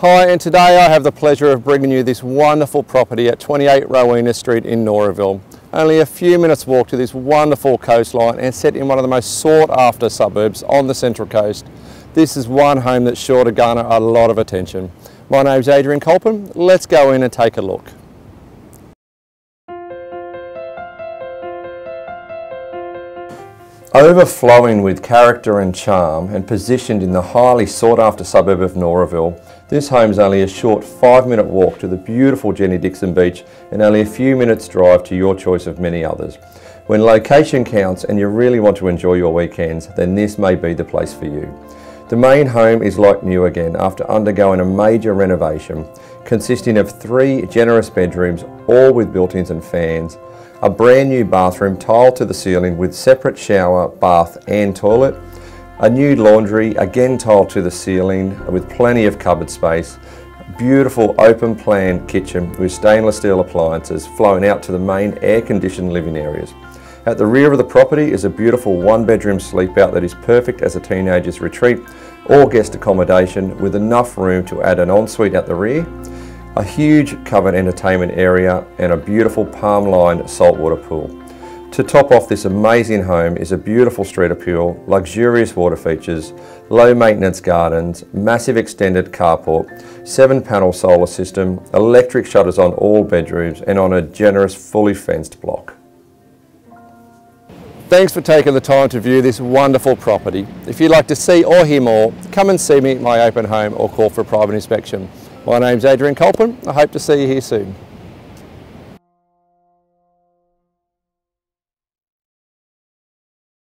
Hi, and today I have the pleasure of bringing you this wonderful property at 28 Rowena Street in Noraville. Only a few minutes walk to this wonderful coastline and set in one of the most sought after suburbs on the Central Coast. This is one home that's sure to garner a lot of attention. My name's Adrian Colpin. Let's go in and take a look. Overflowing with character and charm and positioned in the highly sought after suburb of Noraville, this home is only a short five minute walk to the beautiful Jenny Dixon Beach and only a few minutes drive to your choice of many others. When location counts and you really want to enjoy your weekends, then this may be the place for you. The main home is like new again after undergoing a major renovation, consisting of three generous bedrooms, all with built-ins and fans, a brand new bathroom tiled to the ceiling with separate shower, bath and toilet, a new laundry again tiled to the ceiling with plenty of cupboard space, beautiful open plan kitchen with stainless steel appliances flowing out to the main air conditioned living areas. At the rear of the property is a beautiful one bedroom sleep out that is perfect as a teenager's retreat or guest accommodation with enough room to add an ensuite at the rear a huge covered entertainment area and a beautiful palm-lined saltwater pool. To top off this amazing home is a beautiful street appeal, luxurious water features, low maintenance gardens, massive extended carport, seven panel solar system, electric shutters on all bedrooms and on a generous fully fenced block. Thanks for taking the time to view this wonderful property. If you'd like to see or hear more, come and see me at my open home or call for a private inspection. My name's Adrian Colpin. I hope to see you here soon.